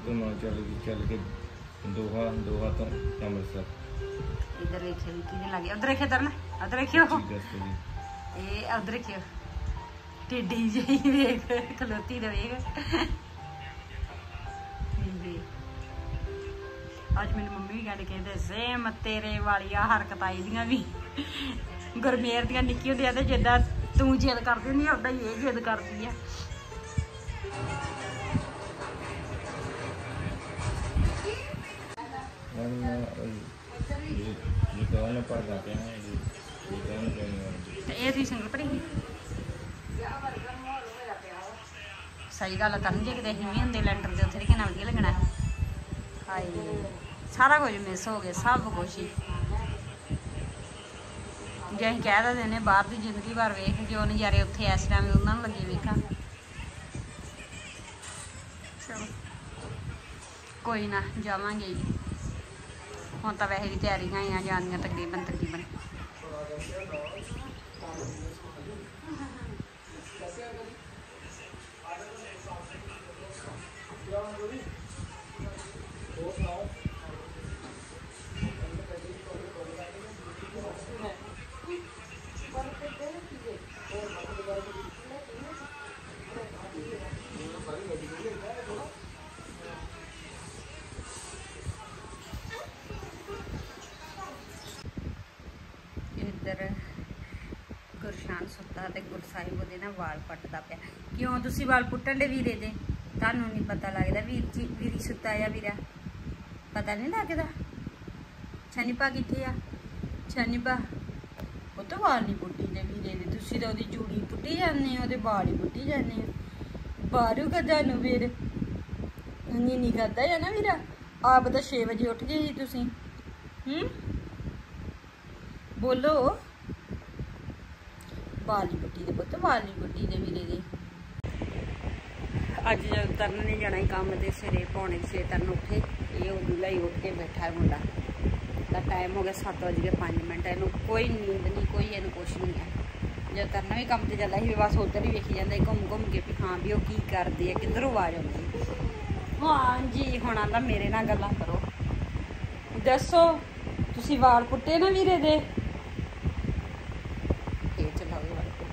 ਤੋਂ ਨਾਲ ਚੱਲ ਗਈ ਚੱਲ ਕੇ ਦੋਹਾ ਦੋਹਾ ਤੋਂ ਅੰਮ੍ਰਿਤਸਰ। ਵੇਖ ਇਹ ਅੱਜ ਮੈਨੂੰ ਮੰਮੀ ਵੀ ਕਹਿੰਦੇ ਕਹਿੰਦੇ ਸੇਮ ਤੇਰੇ ਵਾਲੀਆਂ ਹਰਕਤਾਂ ਇਹਦੀਆਂ ਵੀ। ਗੁਰਮੇਰ ਦੀਆਂ ਨਿੱਕੀ ਹੁੰਦੀਆਂ ਤੇ ਜਿੱਦਾਂ ਤੂੰ ਜਿੱਦ ਕਰਦੀ ਹੁੰਦੀ ਆ ਉਦਾਂ ਹੀ ਇਹ ਜਿੱਦ ਕਰਦੀ ਆ। ਸਹੀ ਗੱਲ ਕਰਨ ਜੇ ਕਿਤੇ ਅਸੀਂ ਵੀ ਹੁੰਦੇ ਲੈਂਟਰ ਦੇ, ਉੱਥੇ ਕਿੰਨਾ ਵਧੀਆ ਲੱਗਣਾ। ਹਾਏ, ਸਾਰਾ ਕੁਝ ਮਿਸ ਹੋ ਗਿਆ, ਸਭ ਕੁਝ ਹੀ। ਜੇ ਅਸੀਂ ਕਹਿ ਦਿੰਦੇ ਨੇ ਬਾਹਰ ਦੀ ਜ਼ਿੰਦਗੀ ਬਾਰ ਵੇਖ ਕੇ ਉਹ ਨਜ਼ਾਰੇ ਉੱਥੇ ਇਸ ਟਾਈਮ ਉਹਨਾਂ ਨੂੰ ਲੱਗੀ ਵੇਖਾਂ। ਕੋਈ ਨਾ, ਜਾਵਾਂਗੇ ਹੁਣ ਤਾਂ ਵੈਸੇ ਵੀ ਤਿਆਰੀਆਂ ਹੀ ਆ ਜਾਣੀਆਂ ਤਕਰੀਬਨ ਤਕਰੀਬਨ ਇੱਧਰ ਗੁਰਸ਼ਾਨ ਸੁੱਤਾ ਤੇ ਗੁਰਸਾਹਿਬ ਉਹਦੇ ਨਾਲ ਵਾਲ ਪੱਟਦਾ ਪਿਆ। ਕਿਉਂ? ਤੁਸੀਂ ਵਾਲ ਪੁੱਟਣ ਦੇ ਵੀਰੇ ਦੇ। ਤੁਹਾਨੂੰ ਨਹੀਂ ਪਤਾ ਲੱਗਦਾ ਵੀਰ ਜੀ, ਵੀਰੀ ਸੁੱਤਾ ਆ ਵੀਰਾ। ਪਤਾ ਨਹੀਂ ਲੱਗਦਾ। ਛਨੀਪਾ ਕਿੱਥੇ ਆ? ਛਨੀਪਾ ਉਹ ਤਾਂ ਵਾਲ ਨਹੀਂ ਪੁੱਟੀ ਦੇ ਵੀਰੇ ਦੇ। ਤੁਸੀਂ ਤਾਂ ਉਹਦੀ ਚੂੜੀ ਪੁੱਟੀ ਜਾਂਦੇ ਹੋ, ਉਹਦੇ ਵਾਲ ਹੀ ਪੁੱਟੀ ਜਾਂਦੇ ਹੋ। ਬਾਰੂ ਕਦਾ ਨੂੰ ਵੀਰ? ਨਹੀਂ ਨਹੀਂ ਕਰਦਾ ਆ ਨਾ ਵੀਰਾ। ਆਪ ਤਾਂ 6 ਵਜੇ ਉੱਠ ਗਏ ਸੀ ਤੁਸੀਂ। ਹੂੰ? ਬੋਲੋ। ਵਾਲੀ ਬੱਟੀ ਦੇ ਪੁੱਤ, ਬਾਲੀ ਬੱਟੀ ਦੇ ਵੀਰੇ ਦੇ। ਅੱਜ ਜਦ ਤਰਨ ਨੇ ਜਾਣਾ ਹੀ ਕੰਮ ਤੇ, ਸਵੇਰੇ ਪੌਣੇ ਛੇ ਤਰਨ ਉੱਠੇ, ਇਹ ਉਦੋਂ ਲਈ ਉੱਠ ਕੇ ਬੈਠਾ ਹੈ ਮੁੰਡਾ। ਦਾ ਟਾਈਮ ਹੋ ਗਿਆ 7:05 ਮਿੰਟ, ਇਹਨੂੰ ਕੋਈ ਨੀਂਦ ਨਹੀਂ, ਕੋਈ ਇਹਨੂੰ ਕੁਛ ਨਹੀਂ ਹੈ। ਜਦ ਤਰਨ ਵੀ ਕੰਮ ਤੇ ਜਾਂਦਾ ਸੀ ਬਸ ਉਧਰ ਹੀ ਵੇਖੀ ਜਾਂਦਾ ਘੁੰਮ ਘੁੰਮ ਕੇ ਵੀ ਹਾਂ ਵੀ ਉਹ ਕੀ ਕਰਦੇ ਆ, ਕਿੱਧਰੋਂ ਆਵਾਜ਼ ਆਉਂਦੀ ਹੈ। ਹਾਂਜੀ ਹੁਣ ਆਂਦਾ ਮੇਰੇ ਨਾਲ ਗੱਲਾਂ ਕਰੋ। ਦੱਸੋ, ਤੁਸੀਂ ਵਾਲ ਪੁੱਟੇ ਨਾ ਵੀਰੇ ਦੇ? Thank you.